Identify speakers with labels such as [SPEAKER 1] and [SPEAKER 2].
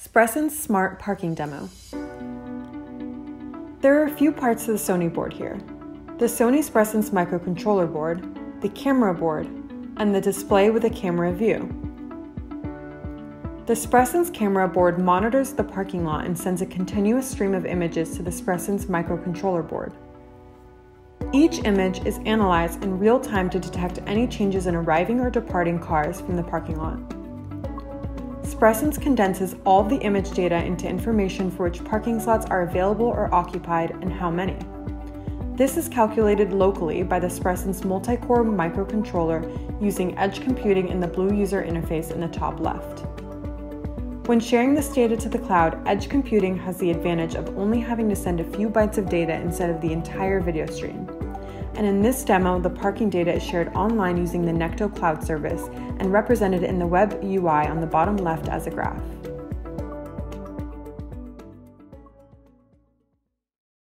[SPEAKER 1] Spresense Smart Parking Demo. There are a few parts to the Sony board here. The Sony Spresense microcontroller board, the camera board, and the display with a camera view. The Spresense camera board monitors the parking lot and sends a continuous stream of images to the Spresense microcontroller board. Each image is analyzed in real time to detect any changes in arriving or departing cars from the parking lot. Spresense condenses all the image data into information for which parking slots are available or occupied and how many. This is calculated locally by the Spresense multi-core microcontroller using edge computing in the blue user interface in the top left. When sharing this data to the cloud, edge computing has the advantage of only having to send a few bytes of data instead of the entire video stream and in this demo, the parking data is shared online using the neqto: cloud service and represented in the web UI on the bottom left as a graph.